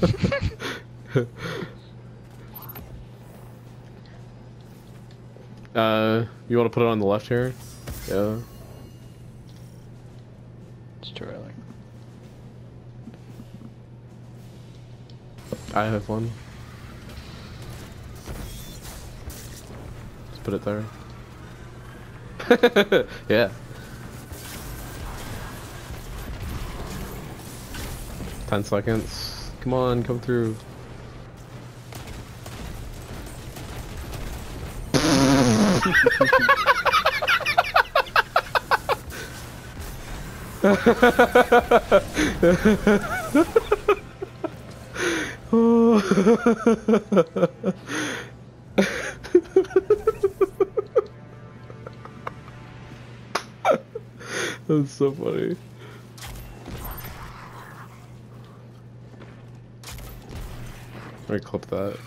uh, you want to put it on the left here? Yeah. It's too early. I have one. Just put it there. yeah. Ten seconds. Come on, come through. That's so funny. Let me clip that.